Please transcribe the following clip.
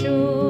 sure.